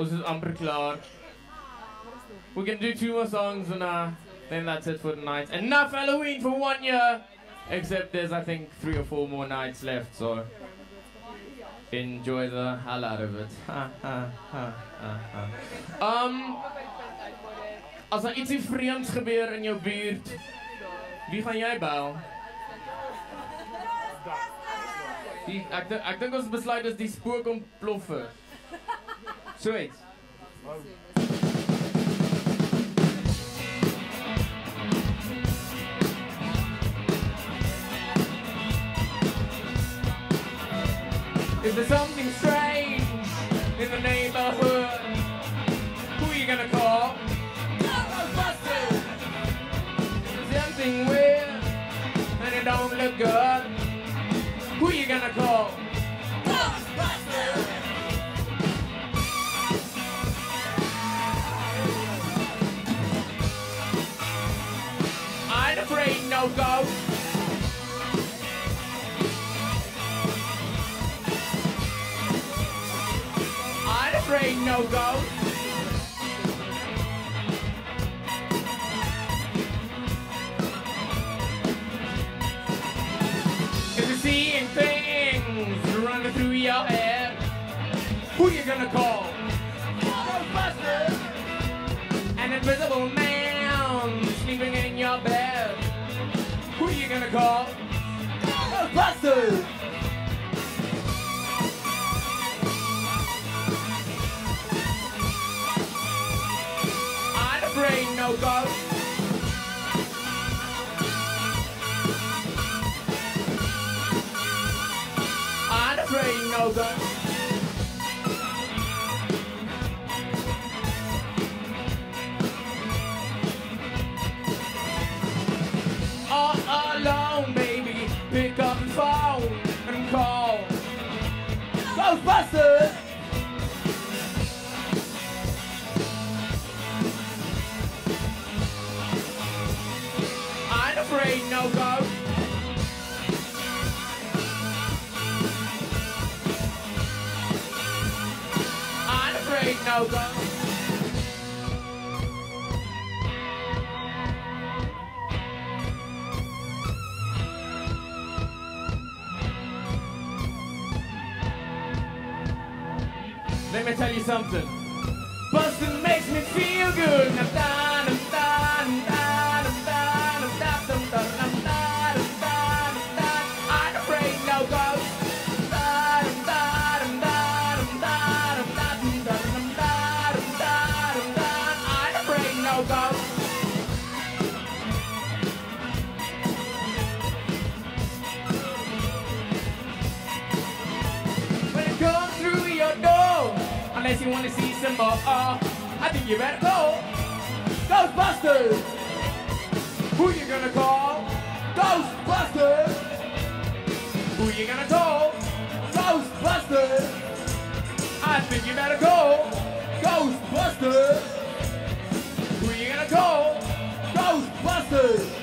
Ons is amper klaar. We can do two more songs and uh, then that's it for the night. Enough Halloween for one year! Except there's, I think, three or four more nights left, so enjoy the hell out of it. um, as er ietsie vreemds gebeur in jou buurt, wie gaan jy bel? Die, ek, dink- ek dink ons besluit is die spook ontploffer. Zoiets. Is there something strange in the neighborhood? Who you gonna call? Ghostbusters! Is there something weird and it don't look good? Who you gonna call? Afraid no. I ain't afraid no. If you're seeing things running through your head, who you gonna call? Ghostbusters! An invisible man sleeping in your bed call Buster. I'm afraid no ghost. I'm afraid no ghost. All alone, baby, pick up the phone and call Ghostbusters. I'm afraid no ghost. I ain't afraid no ghost. Let me tell you something. Unless you want to see some more, I think you better go. Ghostbusters! Who you gonna call? Ghostbusters! Who you gonna call? Ghostbusters! I think you better go. Ghostbusters! Who you gonna call? Ghostbusters!